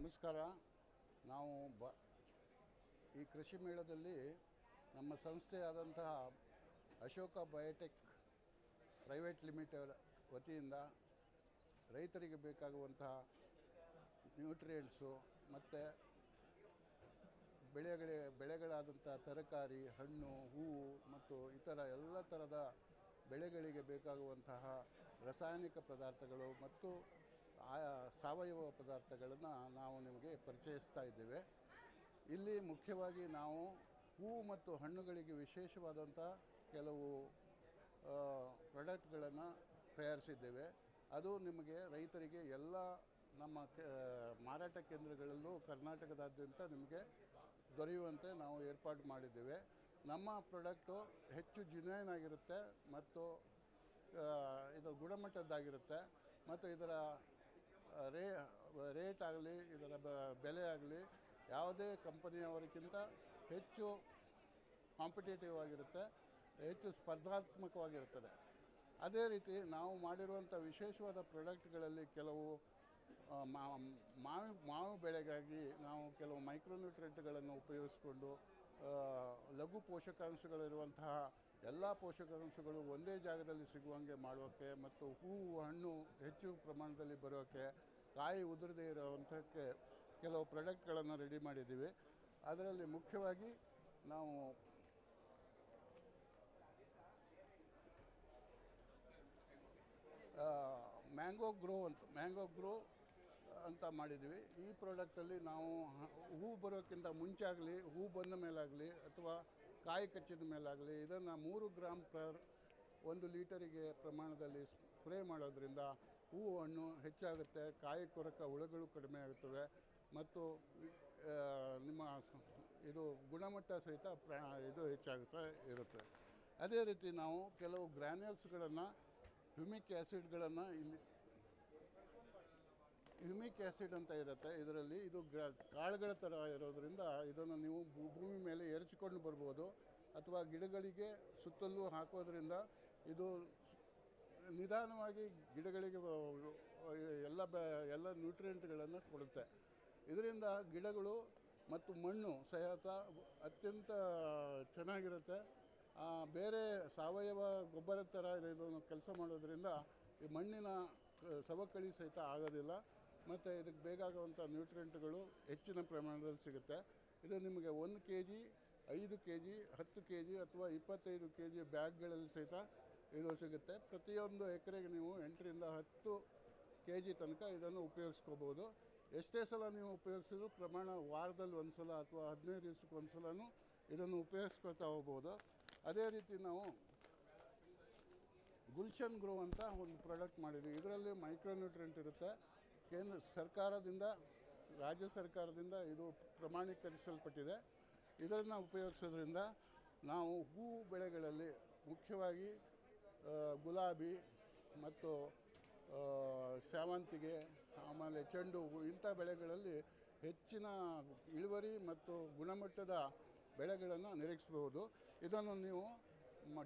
ನಮಸ್ಕಾರ. ನಾವು ಬ, ಈ ಕೃಷಿ ಮೇಳದಲ್ಲಿ ನಮ್ಮ ಸಂಸ್ಥೆಯಾದಂತಹ ಅಶೋಕ ಬಯೋಟೆಕ್ ಪ್ರೈವೇಟ್ ಲಿಮಿಟೆಡ್ ವತಿಯಿಂದ ರೈತರಿಗೆ ಬೇಕಾಗುವಂತಹ ನ್ಯೂಟ್ರಿಯೆಂಟ್ಸು ಮತ್ತು ಬೆಳೆಗಳ ಬೆಳೆಗಳಾದಂಥ ತರಕಾರಿ, ಹಣ್ಣು, ಹೂವು ಮತ್ತು ಇತರ ಎಲ್ಲ ಥರದ ಬೆಳೆಗಳಿಗೆ ಬೇಕಾಗುವಂತಹ ರಾಸಾಯನಿಕ ಪದಾರ್ಥಗಳು ಮತ್ತು ಸಾವಯವ ಪದಾರ್ಥಗಳನ್ನು ನಾವು ನಿಮಗೆ ಪರಿಚಯಿಸ್ತಾ ಇದ್ದೇವೆ. ಇಲ್ಲಿ ಮುಖ್ಯವಾಗಿ ನಾವು ಹೂವು ಮತ್ತು ಹಣ್ಣುಗಳಿಗೆ ವಿಶೇಷವಾದಂಥ ಕೆಲವು ಪ್ರಾಡಕ್ಟ್ಗಳನ್ನು ತಯಾರಿಸಿದ್ದೇವೆ. ಅದು ನಿಮಗೆ ರೈತರಿಗೆ ಎಲ್ಲ ನಮ್ಮ ಮಾರಾಟ ಕೇಂದ್ರಗಳಲ್ಲೂ ಕರ್ನಾಟಕದಾದ್ಯಂತ ನಿಮಗೆ ದೊರೆಯುವಂತೆ ನಾವು ಏರ್ಪಾಡು ಮಾಡಿದ್ದೇವೆ. ನಮ್ಮ ಪ್ರಾಡಕ್ಟು ಹೆಚ್ಚು ಜಿನೈನ್ ಆಗಿರುತ್ತೆ ಮತ್ತು ಇದು ಗುಣಮಟ್ಟದ್ದಾಗಿರುತ್ತೆ. ಮತ್ತು ಇದರ ರೇ, ರೇಟ್ ಆಗಲಿ, ಇದರ ಬೆಲೆ ಆಗಲಿ, ಯಾವುದೇ ಕಂಪನಿಯವರಿಗಿಂತ ಹೆಚ್ಚು ಕಾಂಪಿಟೇಟಿವ್ ಆಗಿರುತ್ತೆ, ಹೆಚ್ಚು ಸ್ಪರ್ಧಾತ್ಮಕವಾಗಿರುತ್ತದೆ. ಅದೇ ರೀತಿ ನಾವು ಮಾಡಿರುವಂಥ ವಿಶೇಷವಾದ ಪ್ರಾಡಕ್ಟ್ಗಳಲ್ಲಿ ಕೆಲವು ಮಾವು ಮಾವು ಬೆಳೆಗಾಗಿ ನಾವು ಕೆಲವು ಮೈಕ್ರೋನ್ಯೂಟ್ರೆಂಟ್ಗಳನ್ನು ಉಪಯೋಗಿಸಿಕೊಂಡು ಲಘು ಪೋಷಕಾಂಶಗಳಿರುವಂತಹ ಎಲ್ಲ ಪೋಷಕಾಂಶಗಳು ಒಂದೇ ಜಾಗದಲ್ಲಿ ಸಿಗುವಂಗೆ ಮಾಡೋಕ್ಕೆ ಮತ್ತು ಹೂವು, ಹಣ್ಣು ಹೆಚ್ಚು ಪ್ರಮಾಣದಲ್ಲಿ ಬರೋಕ್ಕೆ ಕಾಯಿ ಉದುರದೇ ಇರೋವಂಥಕ್ಕೆ ಕೆಲವು ಪ್ರಾಡಕ್ಟ್ಗಳನ್ನು ರೆಡಿ ಮಾಡಿದ್ದೀವಿ. ಅದರಲ್ಲಿ ಮುಖ್ಯವಾಗಿ ನಾವು ಮ್ಯಾಂಗೋ ಗ್ರೋ ಅಂತ, ಮ್ಯಾಂಗೋ ಗ್ರೋ ಅಂತ ಮಾಡಿದ್ದೀವಿ. ಈ ಪ್ರಾಡಕ್ಟಲ್ಲಿ ನಾವು ಹ- ಬರೋಕ್ಕಿಂತ ಮುಂಚೆ ಆಗಲಿ ಹೂ ಬಂದ ಮೇಲಾಗಲಿ ಅಥವಾ ಕಾಯಿ ಕಚ್ಚಿದ ಮೇಲಾಗಲಿ, ಇದನ್ನು ಮೂರು ಗ್ರಾಮ್ ಪರ್ ಒಂದು ಲೀಟರಿಗೆ ಪ್ರಮಾಣದಲ್ಲಿ ಸ್ಪ್ರೇ ಮಾಡೋದ್ರಿಂದ ಹೂವು ಹಣ್ಣು ಹೆಚ್ಚಾಗುತ್ತೆ, ಕಾಯಿ ಕೊರಕ ಹುಳುಗಳು ಕಡಿಮೆ ಆಗುತ್ತವೆ ಮತ್ತು ನಿಮ್ಮ ಇದು ಗುಣಮಟ್ಟ ಸಹಿತ ಪ್ರ, ಇದು ಹೆಚ್ಚಾಗುತ್ತಾ ಇರುತ್ತೆ. ಅದೇ ರೀತಿ ನಾವು ಕೆಲವು ಗ್ರ್ಯಾನ್ಯೂಲ್ಸ್ಗಳನ್ನು ಹ್ಯೂಮಿಕ್ ಆ್ಯಸಿಡ್ಗಳನ್ನು ಇಲ್ಲಿ ಹ್ಯೂಮಿಕ್ ಆ್ಯಸಿಡ್ ಅಂತ ಇರುತ್ತೆ. ಇದರಲ್ಲಿ ಇದು ಗ್ರ ಕಾಳುಗಳ ಥರ ಇರೋದ್ರಿಂದ ಇದನ್ನು ನೀವು ಭೂಮಿ ಮೇಲೆ ಎರಚಿಕೊಂಡು ಬರ್ಬೋದು. ಅಥವಾ ಗಿಡಗಳಿಗೆ ಸುತ್ತಲೂ ಹಾಕೋದ್ರಿಂದ ಇದು ನಿಧಾನವಾಗಿ ಗಿಡಗಳಿಗೆ ಎಲ್ಲ ಬ, ಎಲ್ಲ ನ್ಯೂಟ್ರಿಯೆಂಟ್ಗಳನ್ನು ಕೊಡುತ್ತೆ. ಇದರಿಂದ ಗಿಡಗಳು ಮತ್ತು ಮಣ್ಣು ಸಹಿತ ಅತ್ಯಂತ ಚೆನ್ನಾಗಿರುತ್ತೆ. ಬೇರೆ ಸಾವಯವ ಗೊಬ್ಬರದ ಥರ ಇದನ್ನು ಕೆಲಸ ಮಾಡೋದ್ರಿಂದ ಈ ಮಣ್ಣಿನ ಸವಕಳಿ ಸಹಿತ ಆಗೋದಿಲ್ಲ. ಮತ್ತು ಇದಕ್ಕೆ ಬೇಕಾಗುವಂಥ ನ್ಯೂಟ್ರಿಯೆಂಟ್ಗಳು ಹೆಚ್ಚಿನ ಪ್ರಮಾಣದಲ್ಲಿ ಸಿಗುತ್ತೆ. ಇದು ನಿಮಗೆ ಒಂದು ಕೆ ಜಿ ಐದು ಕೆ ಜಿ ಹತ್ತು ಕೆ ಜಿ ಅಥವಾ ಇಪ್ಪತ್ತೈದು ಕೆ ಜಿ ಬ್ಯಾಗ್ಗಳಲ್ಲಿ ಸಹಿತ ಇದು ಸಿಗುತ್ತೆ. ಪ್ರತಿಯೊಂದು ಎಕರೆಗೆ ನೀವು ಎಂಟರಿಂದ ಹತ್ತು ಕೆ ಜಿ ತನಕ ಇದನ್ನು ಉಪಯೋಗಿಸ್ಕೋಬೋದು. ಎಷ್ಟೇ ಸಲ ನೀವು ಉಪಯೋಗಿಸಿದ್ರು ಪ್ರಮಾಣ ವಾರದಲ್ಲಿ ಒಂದು ಸಲ ಅಥವಾ ಹದಿನೈದು ದಿವ್ಸಕ್ಕೆ ಒಂದು ಸಲವೂ ಇದನ್ನು ಉಪಯೋಗಿಸ್ಕೊಳ್ತಾ ಹೋಗ್ಬೋದು. ಅದೇ ರೀತಿ ನಾವು ಗುಲ್ಶನ್ ಗ್ರೋ ಅಂತ ಒಂದು ಪ್ರಾಡಕ್ಟ್ ಮಾಡಿದ್ವಿ ಇದರಲ್ಲಿ ಮೈಕ್ರೋನ್ಯೂಟ್ರೆಂಟ್ ಇರುತ್ತೆ. ಕೇಂದ್ರ ಸರ್ಕಾರದಿಂದ, ರಾಜ್ಯ ಸರ್ಕಾರದಿಂದ ಇದು ಪ್ರಮಾಣೀಕರಿಸಲ್ಪಟ್ಟಿದೆ. ಇದನ್ನು ಉಪಯೋಗಿಸೋದ್ರಿಂದ ನಾವು ಹೂ ಬೆಳೆಗಳಲ್ಲಿ ಮುಖ್ಯವಾಗಿ ಗುಲಾಬಿ ಮತ್ತು ಸೇವಂತಿಗೆ, ಆಮೇಲೆ ಚೆಂಡು ಹೂವು ಇಂಥ ಬೆಳೆಗಳಲ್ಲಿ ಹೆಚ್ಚಿನ ಇಳುವರಿ ಮತ್ತು ಗುಣಮಟ್ಟದ ಬೆಳೆಗಳನ್ನು ನಿರೀಕ್ಷಿಸಬಹುದು. ಇದನ್ನು ನೀವು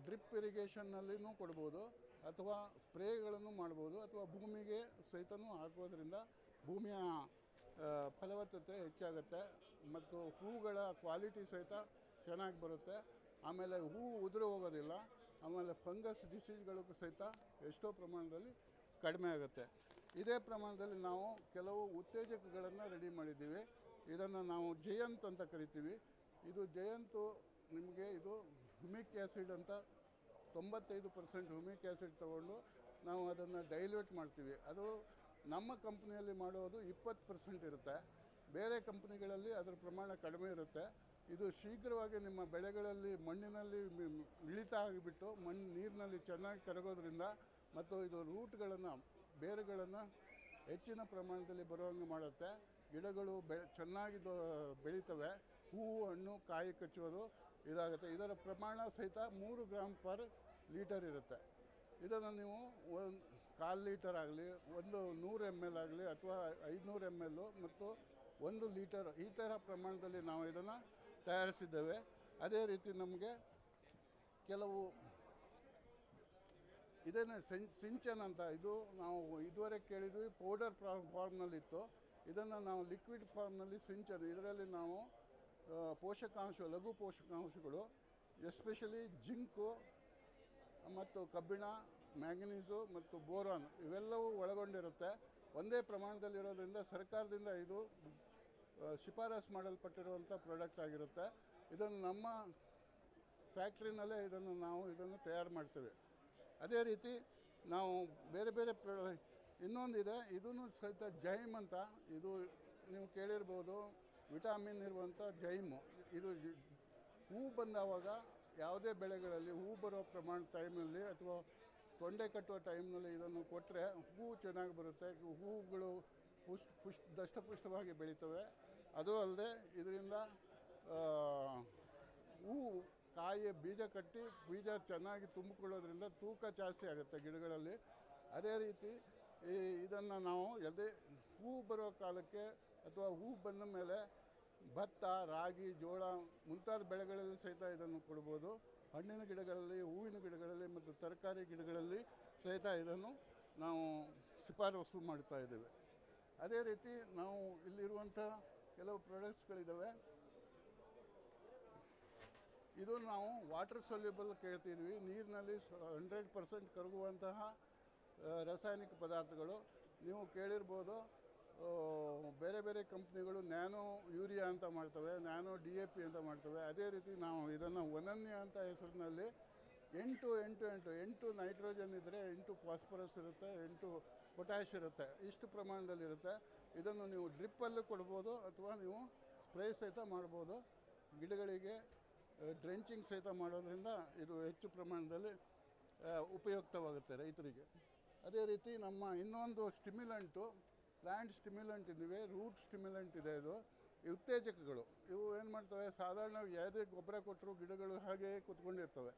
ಡ್ರಿಪ್ ಇರಿಗೇಷನ್ನಲ್ಲಿಯೂ ಕೊಡ್ಬೋದು. ಅಥವಾ ಸ್ಪ್ರೇಗಳನ್ನು ಮಾಡ್ಬೋದು ಅಥವಾ ಭೂಮಿಗೆ ಸಹಿತನೂ ಹಾಕೋದ್ರಿಂದ ಭೂಮಿಯ ಫಲವತ್ತತೆ ಹೆಚ್ಚಾಗುತ್ತೆ ಮತ್ತು ಹೂಗಳ ಕ್ವಾಲಿಟಿ ಸಹಿತ ಚೆನ್ನಾಗಿ ಬರುತ್ತೆ. ಆಮೇಲೆ ಹೂವು ಉದುರು ಹೋಗೋದಿಲ್ಲ, ಆಮೇಲೆ ಫಂಗಸ್ ಡಿಸೀಸ್ಗಳು ಸಹಿತ ಎಷ್ಟೋ ಪ್ರಮಾಣದಲ್ಲಿ ಕಡಿಮೆ ಆಗುತ್ತೆ. ಇದೇ ಪ್ರಮಾಣದಲ್ಲಿ ನಾವು ಕೆಲವು ಉತ್ತೇಜಕಗಳನ್ನು ರೆಡಿ ಮಾಡಿದ್ದೀವಿ. ಇದನ್ನು ನಾವು ಜಯಂತ್ ಅಂತ ಕರಿತೀವಿ. ಇದು ಜಯಂತು, ನಿಮಗೆ ಇದು ಹ್ಯೂಮಿಕ್ ಆ್ಯಸಿಡ್ ಅಂತ ತೊಂಬತ್ತೈದು ಪರ್ಸೆಂಟ್ ಹುಮಿಕ್ ಆ್ಯಸಿಡ್ ತೊಗೊಂಡು ನಾವು ಅದನ್ನು ಡೈಲ್ಯೂಟ್ ಮಾಡ್ತೀವಿ. ಅದು ನಮ್ಮ ಕಂಪ್ನಿಯಲ್ಲಿ ಮಾಡೋದು ಇಪ್ಪತ್ತು ಪರ್ಸೆಂಟ್ ಇರುತ್ತೆ. ಬೇರೆ ಕಂಪ್ನಿಗಳಲ್ಲಿ ಅದರ ಪ್ರಮಾಣ ಕಡಿಮೆ ಇರುತ್ತೆ. ಇದು ಶೀಘ್ರವಾಗಿ ನಿಮ್ಮ ಬೆಳೆಗಳಲ್ಲಿ ಮಣ್ಣಿನಲ್ಲಿ ಇಳಿತ ಆಗಿಬಿಟ್ಟು ಮಣ್ಣು ನೀರಿನಲ್ಲಿ ಚೆನ್ನಾಗಿ ಕರಗೋದ್ರಿಂದ ಮತ್ತು ಇದು ರೂಟ್ಗಳನ್ನು ಬೇರುಗಳನ್ನು ಹೆಚ್ಚಿನ ಪ್ರಮಾಣದಲ್ಲಿ ಬರೋಂಗೆ ಮಾಡುತ್ತೆ. ಗಿಡಗಳು ಬೆ ಚೆನ್ನಾಗಿ ಬೆಳೀತವೆ. ಹೂವು, ಹಣ್ಣು, ಕಾಯಿ ಕಚ್ಚುವುದು ಇದಾಗುತ್ತೆ. ಇದರ ಪ್ರಮಾಣ ಸಹಿತ ಮೂರು ಗ್ರಾಮ್ ಪರ್ ಲೀಟರ್ ಇರುತ್ತೆ. ಇದನ್ನು ನೀವು ಒಂದು ಕಾಲು ಲೀಟರ್ ಆಗಲಿ, ಒಂದು ನೂರು ಎಂ ಎಲ್ ಆಗಲಿ ಅಥವಾ ಐದುನೂರು ಎಂ ಎಲ್ಲು ಮತ್ತು ಒಂದು ಲೀಟರ್ ಈ ಥರ ಪ್ರಮಾಣದಲ್ಲಿ ನಾವು ಇದನ್ನು ತಯಾರಿಸಿದ್ದೇವೆ. ಅದೇ ರೀತಿ ನಮಗೆ ಕೆಲವು ಇದನ್ನು ಸಿಂಚನ್ ಅಂತ ಇದು ನಾವು ಇದುವರೆಗೆ ಕೇಳಿದ್ವಿ, ಪೌಡರ್ ಫಾರ್ಮ್ನಲ್ಲಿತ್ತು. ಇದನ್ನು ನಾವು ಲಿಕ್ವಿಡ್ ಫಾರ್ಮ್ನಲ್ಲಿ ಸಿಂಚನ್. ಇದರಲ್ಲಿ ನಾವು ಪೋಷಕಾಂಶ, ಲಘು ಪೋಷಕಾಂಶಗಳು, ಎಸ್ಪೆಷಲಿ ಜಿಂಕು ಮತ್ತು ಕಬ್ಬಿಣ, ಮ್ಯಾಂಗನೀಸು ಮತ್ತು ಬೋರಾನ್ ಇವೆಲ್ಲವೂ ಒಳಗೊಂಡಿರುತ್ತೆ. ಒಂದೇ ಪ್ರಮಾಣದಲ್ಲಿರೋದ್ರಿಂದ ಸರ್ಕಾರದಿಂದ ಇದು ಶಿಫಾರಸು ಮಾಡಲ್ಪಟ್ಟಿರುವಂಥ ಪ್ರಾಡಕ್ಟ್ ಆಗಿರುತ್ತೆ. ಇದನ್ನು ನಮ್ಮ ಫ್ಯಾಕ್ಟ್ರಿನಲ್ಲೇ ಇದನ್ನು ನಾವು ಇದನ್ನು ತಯಾರು ಮಾಡ್ತೇವೆ. ಅದೇ ರೀತಿ ನಾವು ಬೇರೆ ಬೇರೆ ಇನ್ನೊಂದಿದೆ ಇದೂ ಸಹಿತ ಜೈಮ್ ಅಂತ, ಇದು ನೀವು ಕೇಳಿರ್ಬೋದು. ವಿಟಾಮಿನ್ ಇರುವಂಥ ಜೈಮು. ಇದು ಹೂ ಬಂದಾವಾಗ ಯಾವುದೇ ಬೆಳೆಗಳಲ್ಲಿ ಹೂ ಬರೋ ಪ್ರಮಾಣ ಟೈಮಲ್ಲಿ ಅಥವಾ ತೊಂಡೆ ಕಟ್ಟುವ ಟೈಮ್ನಲ್ಲಿ ಇದನ್ನು ಕೊಟ್ಟರೆ ಹೂ ಚೆನ್ನಾಗಿ ಬರುತ್ತೆ. ಹೂಗಳು ಪುಷ್ ಪುಷ್ ದಷ್ಟಪುಷ್ಟವಾಗಿ ಬೆಳೀತವೆ. ಅದು ಅಲ್ಲದೆ ಇದರಿಂದ ಹೂ ಕಾಯಿ, ಬೀಜ ಕಟ್ಟಿ ಬೀಜ ಚೆನ್ನಾಗಿ ತುಂಬಿಕೊಳ್ಳೋದ್ರಿಂದ ತೂಕ ಜಾಸ್ತಿ ಆಗುತ್ತೆ ಗಿಡಗಳಲ್ಲಿ. ಅದೇ ರೀತಿ ಈ ಇದನ್ನು ನಾವು ಎದೆ, ಹೂ ಬರೋ ಕಾಲಕ್ಕೆ ಅಥವಾ ಹೂ ಬಂದ ಮೇಲೆ ಭತ್ತ, ರಾಗಿ, ಜೋಳ ಮುಂತಾದ ಬೆಳೆಗಳಲ್ಲಿ ಸಹಿತ ಇದನ್ನು ಕೊಡ್ಬೋದು. ಹಣ್ಣಿನ ಗಿಡಗಳಲ್ಲಿ, ಹೂವಿನ ಗಿಡಗಳಲ್ಲಿ ಮತ್ತು ತರಕಾರಿ ಗಿಡಗಳಲ್ಲಿ ಸಹಿತ ಇದನ್ನು ನಾವು ಶಿಫಾರಸು ಮಾಡ್ತಾ ಇದ್ದೇವೆ. ಅದೇ ರೀತಿ ನಾವು ಇಲ್ಲಿರುವಂಥ ಕೆಲವು ಪ್ರಾಡಕ್ಟ್ಸ್ಗಳಿದ್ದಾವೆ. ಇದು ನಾವು ವಾಟರ್ ಸೊಲ್ಯೂಬಲ್ ಕೇಳ್ತಿದ್ವಿ ನೀರಿನಲ್ಲಿ ಹಂಡ್ರೆಡ್ ಪರ್ಸೆಂಟ್ ಕರಗುವಂತಹ ರಾಸಾಯನಿಕ ಪದಾರ್ಥಗಳು. ನೀವು ಕೇಳಿರ್ಬೋದು ಬೇರೆ ಬೇರೆ ಕಂಪ್ನಿಗಳು ನ್ಯಾನೋ ಯೂರಿಯಾ ಅಂತ ಮಾಡ್ತವೆ, ನ್ಯಾನೋ ಡಿ ಎ ಪಿ ಅಂತ ಮಾಡ್ತವೆ. ಅದೇ ರೀತಿ ನಾವು ಇದನ್ನು ಒನನ್ಯ ಅಂತ ಹೆಸರಿನಲ್ಲಿ ಎಂಟು ಎಂಟು ಎಂಟು ಎಂಟು ನೈಟ್ರೋಜನ್ ಇದ್ದರೆ ಎಂಟು ಫಾಸ್ಫರಸ್ ಇರುತ್ತೆ, ಎಂಟು ಪೊಟ್ಯಾಶ್ ಇರುತ್ತೆ. ಇಷ್ಟು ಪ್ರಮಾಣದಲ್ಲಿರುತ್ತೆ ಇದನ್ನು ನೀವು ಡ್ರಿಪ್ಪಲ್ಲೂ ಕೊಡ್ಬೋದು, ಅಥವಾ ನೀವು ಸ್ಪ್ರೇ ಸಹಿತ ಮಾಡ್ಬೋದು. ಗಿಡಗಳಿಗೆ ಡ್ರೆಂಚಿಂಗ್ ಸಹಿತ ಮಾಡೋದ್ರಿಂದ ಇದು ಹೆಚ್ಚು ಪ್ರಮಾಣದಲ್ಲಿ ಉಪಯುಕ್ತವಾಗುತ್ತೆ ರೈತರಿಗೆ. ಅದೇ ರೀತಿ ನಮ್ಮ ಇನ್ನೊಂದು ಸ್ಟಿಮ್ಯುಲೆಂಟು ಪ್ಲ್ಯಾಂಟ್ ಸ್ಟಿಮ್ಯುಲೆಂಟ್ ಇದಿವೆ ರೂಟ್ ಸ್ಟಿಮ್ಯುಲೆಂಟ್ ಇದೆ ಇದು. ಉತ್ತೇಜಕಗಳು. ಇವು ಏನು ಮಾಡ್ತವೆ? ಸಾಧಾರಣ ಯಾವುದೇ ಗೊಬ್ಬರ ಕೊಟ್ಟರು ಗಿಡಗಳು ಹಾಗೆ ಕೂತ್ಕೊಂಡಿರ್ತವೆ.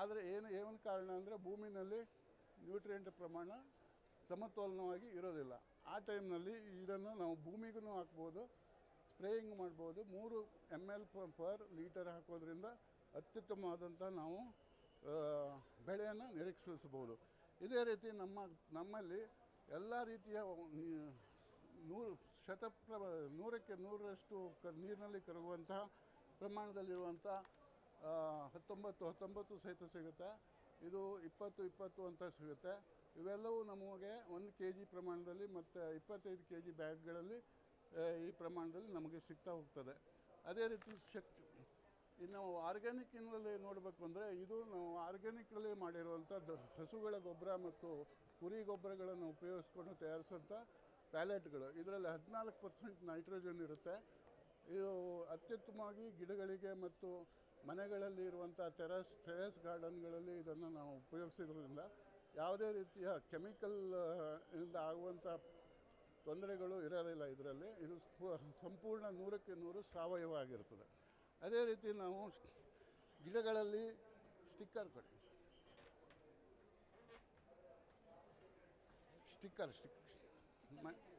ಆದರೆ ಏನು ಏನು ಕಾರಣ ಅಂದರೆ ಭೂಮಿನಲ್ಲಿ ನ್ಯೂಟ್ರಿಯೆಂಟ್ ಪ್ರಮಾಣ ಸಮತೋಲನವಾಗಿ ಇರೋದಿಲ್ಲ. ಆ ಟೈಮ್ನಲ್ಲಿ ಇದನ್ನು ನಾವು ಭೂಮಿಗೂ ಹಾಕ್ಬೋದು, ಸ್ಪ್ರೇಯಿಂಗ್ ಮಾಡ್ಬೋದು. ಮೂರು ಎಂ ಎಲ್ ಪರ್ ಲೀಟರ್ ಹಾಕೋದ್ರಿಂದ ಅತ್ಯುತ್ತಮವಾದಂಥ ನಾವು ಬೆಳೆಯನ್ನು ನಿರೀಕ್ಷಿಸಬಹುದು. ಇದೇ ರೀತಿ ನಮ್ಮ, ನಮ್ಮಲ್ಲಿ ಎಲ್ಲ ರೀತಿಯ ನೂರು ಶತಪ್ರ ನೂರಕ್ಕೆ ನೂರರಷ್ಟು ಕ ನೀರಿನಲ್ಲಿ ಕರಗುವಂತಹ ಪ್ರಮಾಣದಲ್ಲಿರುವಂಥ ಹತ್ತೊಂಬತ್ತು ಹತ್ತೊಂಬತ್ತು ಸಹಿತ ಸಿಗುತ್ತೆ. ಇದು ಇಪ್ಪತ್ತು ಇಪ್ಪತ್ತು ಅಂತ ಸಿಗುತ್ತೆ. ಇವೆಲ್ಲವೂ ನಮಗೆ ಒಂದು ಕೆ ಜಿ ಪ್ರಮಾಣದಲ್ಲಿ ಮತ್ತು ಇಪ್ಪತ್ತೈದು ಕೆ ಜಿ ಬ್ಯಾಗ್ಗಳಲ್ಲಿ ಈ ಪ್ರಮಾಣದಲ್ಲಿ ನಮಗೆ ಸಿಗ್ತಾ ಹೋಗ್ತದೆ. ಅದೇ ರೀತಿ ಶಕ್ತಿ. ಇನ್ನು ನಾವು ಆರ್ಗ್ಯಾನಿಕ್ ಇನ್ನಲ್ಲಿ ನೋಡಬೇಕು ಅಂದರೆ ಇದು ನಾವು ಆರ್ಗ್ಯಾನಿಕಲ್ಲಿ ಮಾಡಿರುವಂಥ ಹಸುಗಳ ಗೊಬ್ಬರ ಮತ್ತು ಕುರಿ ಗೊಬ್ಬರಗಳನ್ನು ಉಪಯೋಗಿಸ್ಕೊಂಡು ತಯಾರಿಸುವಂಥ ಪ್ಯಾಲೆಟ್ಗಳು. ಇದರಲ್ಲಿ ಹದಿನಾಲ್ಕು ಪರ್ಸೆಂಟ್ ನೈಟ್ರೋಜನ್ ಇರುತ್ತೆ. ಇದು ಅತ್ಯುತ್ತಮವಾಗಿ ಗಿಡಗಳಿಗೆ ಮತ್ತು ಮನೆಗಳಲ್ಲಿ ಇರುವಂಥ ಟೆರಸ್, ಟೆರೆಸ್ ಗಾರ್ಡನ್ಗಳಲ್ಲಿ ಇದನ್ನು ನಾವು ಉಪಯೋಗಿಸಿದ್ರಿಂದ ಯಾವುದೇ ರೀತಿಯ ಕೆಮಿಕಲ್ ಇಂದ ಆಗುವಂಥ ತೊಂದರೆಗಳು ಇರೋದಿಲ್ಲ ಇದರಲ್ಲಿ. ಇದು ಸಂಪೂರ್ಣ ನೂರಕ್ಕೆ ನೂರು ಸಾವಯವ ಆಗಿರ್ತದೆ. ಅದೇ ರೀತಿ ನಾವು ಗಿಡಗಳಲ್ಲಿ ಸ್ಟಿಕ್ಕರ್ ಕೊಡಿ. stickers stickers. Mas...